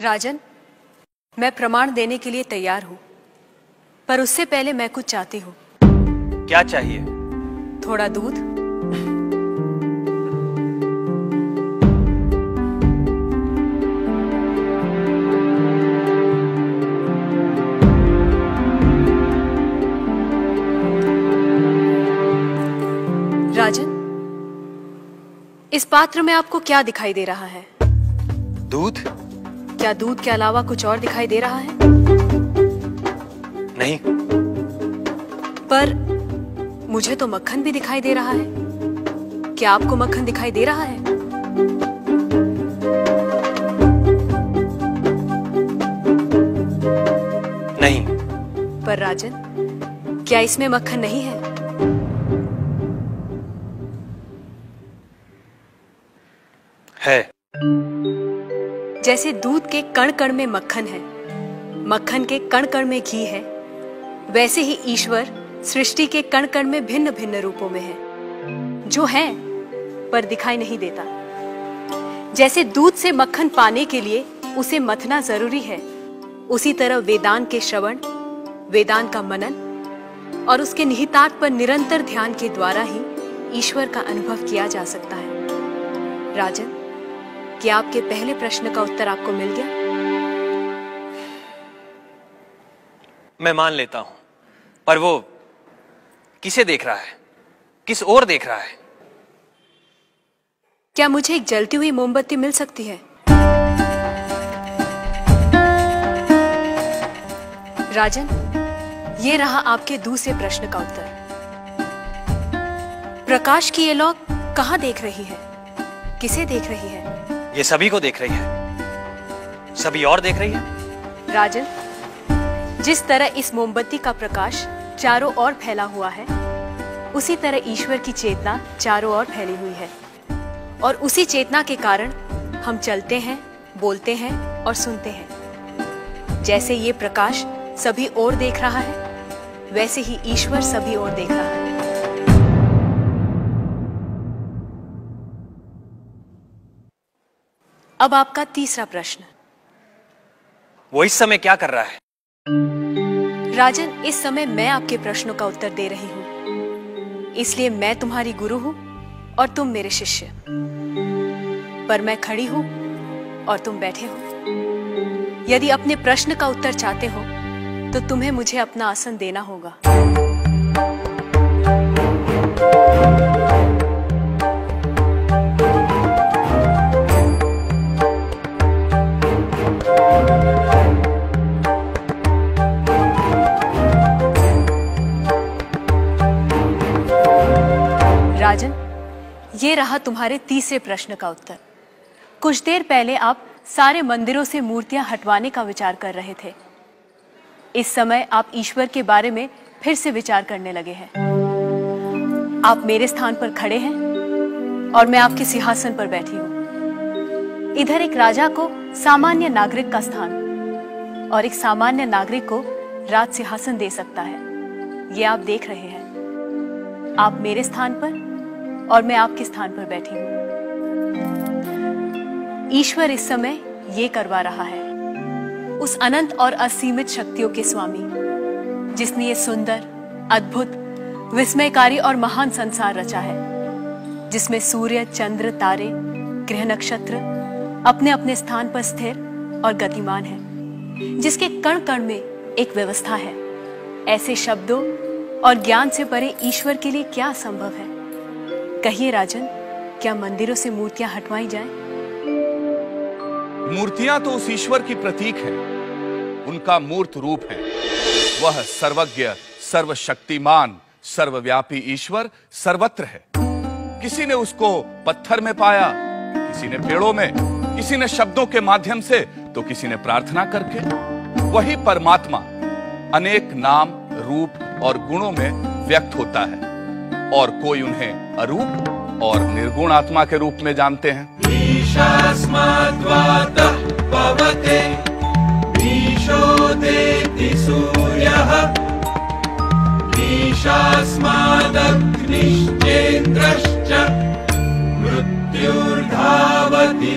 राजन मैं प्रमाण देने के लिए तैयार हूँ पर उससे पहले मैं कुछ चाहती हूँ। क्या चाहिए? थोड़ा दूध। राजन इस पात्र में आपको क्या दिखाई दे रहा है? दूध? क्या दूध के अलावा कुछ और दिखाई दे रहा है? नहीं। पर मुझे तो मक्खन भी दिखाई दे रहा है। क्या आपको मक्खन दिखाई दे रहा है? नहीं। पर राजन क्या इसमें मक्खन नहीं है? है। जैसे दूध के कण कण में मक्खन है। मक्खन के कण कण में घी है। वैसे ही ईश्वर सृष्टि के कण कण में भिन्न भिन्न रूपों में है। जो है, पर दिखाई नहीं देता। जैसे दूध से मक्खन पाने के लिए उसे मथना ज़रूरी है, उसी तरह वेदांत के श्रवण, वेदांत का मनन और उसके निहितार्थ पर निरंतर ध्यान के द्वारा ही ईश्वर का अनुभव किया जा सकता है। राजन? क्या आपके पहले प्रश्न का उत्तर आपको मिल गया? मैं मान लेता हूँ। पर वो किसे देख रहा है? किस ओर देख रहा है? क्या मुझे एक जलती हुई मोमबत्ती मिल सकती है? राजन ये रहा आपके दूसरे प्रश्न का उत्तर। प्रकाश की ये लौ कहाँ देख रही है? किसे देख रही है? ये सभी को देख रही है। सभी और देख रही है? राजन, जिस तरह इस मोमबत्ती का प्रकाश चारों ओर फैला हुआ है, उसी तरह ईश्वर की चेतना चारों ओर फैली हुई है। और उसी चेतना के कारण हम चलते हैं, बोलते हैं और सुनते हैं। जैसे ये प्रकाश सभी ओर देख रहा है, वैसे ही ईश्वर सभी ओर देख रहा है। अब आपका तीसरा प्रश्न। वो इस समय क्या कर रहा है? राजन इस समय मैं आपके प्रश्नों का उत्तर दे रही हूँ। इसलिए मैं तुम्हारी गुरु हूँ और तुम मेरे शिष्य। पर मैं खड़ी हूँ और तुम बैठे हो। यदि अपने प्रश्न का उत्तर चाहते हो तो तुम्हें मुझे अपना आसन देना होगा। राजन, ये रहा तुम्हारे तीसरे प्रश्न का उत्तर। कुछ देर पहले आप सारे मंदिरों से मूर्तियाँ हटवाने का विचार कर रहे थे। इस समय आप ईश्वर के बारे में फिर से विचार करने लगे हैं। आप मेरे स्थान पर खड़े हैं और मैं आपके सिंहासन पर बैठी हूँ। इधर एक राजा को सामान्य नागरिक का स्थान और एक सामान्य नागरिक को राज सिंहासन दे सकता है। ये आप देख रहे हैं। आप मेरे स्थान पर और मैं आपके स्थान पर बैठी हूँ। ईश्वर इस समय ये करवा रहा है। उस अनंत और असीमित शक्तियों के स्वामी, जिसने ये सुंदर, अद्भुत, विस्मयकारी और महान संसार रचा है, जिसमें सूर्य, चंद्र, तारे, ग्रह नक्षत्र अपने अपने स्थान पर स्थिर और गतिमान है, जिसके कण कण में एक व्यवस्था है। ऐसे शब्दों और ज्ञान से परे ईश्वर के लिए क्या संभव है? कहिए राजन, क्या मंदिरों से मूर्तियाँ हटवाई जाएँ? मूर्तियाँ तो उस ईश्वर की प्रतीक है। उनका मूर्त रूप है। वह सर्वज्ञ, सर्वशक्तिमान, सर्वव्यापी ईश्वर, सर्वत्र है। किसी ने उसको पत्थर में पाया, किसी ने पेड़ों में, किसी ने शब्दों के माध्यम से तो किसी ने प्रार्थना करके। वही परमात्मा अनेक नाम, रूप और गुणों में व्यक्त होता है। और कोई उन्हें अरूप और निर्गुण आत्मा के रूप में जानते हैं। ईशास्मादग्निश्चेन्द्रश्च मृत्युर्धावति